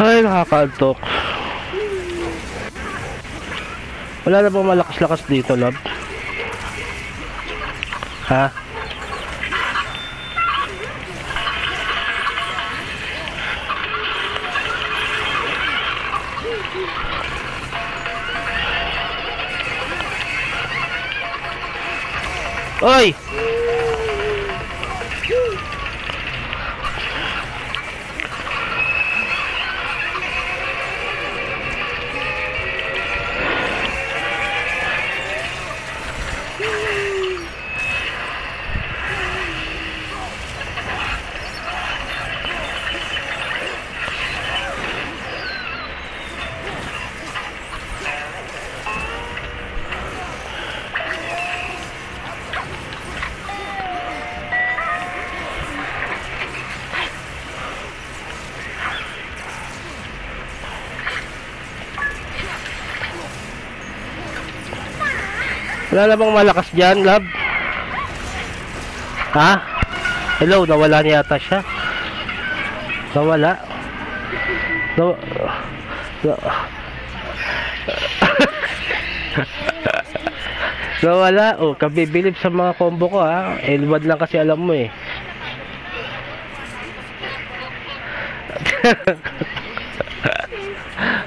Ay, nakakaantok. Wala na bang malakas-lakas dito, love? Ha? Oy! Wala na malakas dyan, love? Ha? Hello, nawala niya yata siya. Nawala. Naw... Na... nawala. Oh, kabibilib sa mga combo ko ha. L1 lang kasi alam mo eh.